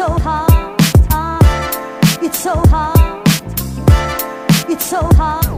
so hot. It's so hot. It's so hot.